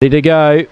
Ready to go.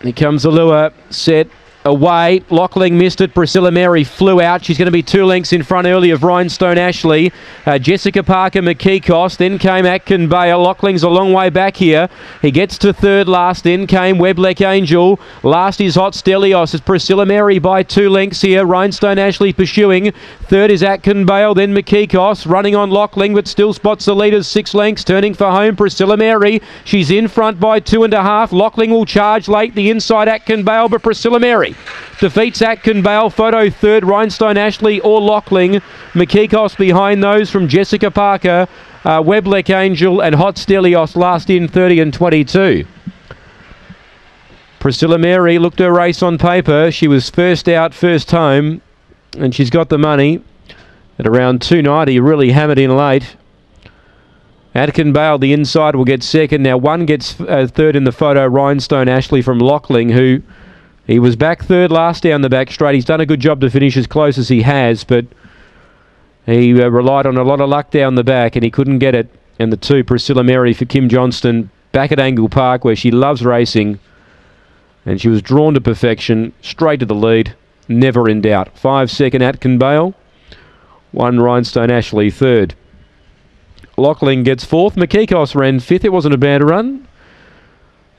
Here comes the lure. Set away. Lockling missed it. Priscilla Mary flew out. She's going to be two lengths in front early of Rhinestone Ashley. Uh, Jessica Parker McKeekos. Then came Atkin Bale. Lockling's a long way back here. He gets to third last. Then came Weblek Angel. Last is Hot Stelios. It's Priscilla Mary by two lengths here. Rhinestone Ashley pursuing. Third is Atkin Bale. Then McKeekos running on Lockling but still spots the leaders six lengths. Turning for home. Priscilla Mary. She's in front by two and a half. Lockling will charge late. The inside Atkin Bale but Priscilla Mary defeats Atkin Bale. Photo third, Rhinestone Ashley or Lockling. McKeekos behind those from Jessica Parker, uh, Weblek Angel, and Hot Stelios last in 30 and 22. Priscilla Mary looked her race on paper. She was first out, first home, and she's got the money at around 290. Really hammered in late. Atkin Bale, the inside, will get second. Now one gets uh, third in the photo. Rhinestone Ashley from Lockling, who he was back third last down the back straight. He's done a good job to finish as close as he has, but he uh, relied on a lot of luck down the back and he couldn't get it. And the two, Priscilla Mary for Kim Johnston, back at Angle Park where she loves racing. And she was drawn to perfection, straight to the lead, never in doubt. Five second Atkin Bale, one Rhinestone Ashley third. Lockling gets fourth. McKeekos ran fifth. It wasn't a bad run.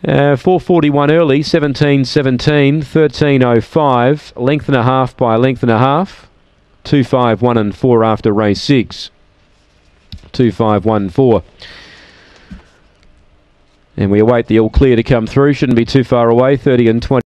Uh, 441 early, 17 17, 1305, length and a half by length and a half. 2 5 1 and 4 after race 6. 2 5 1 4. And we await the all clear to come through. Shouldn't be too far away, 30 and 20.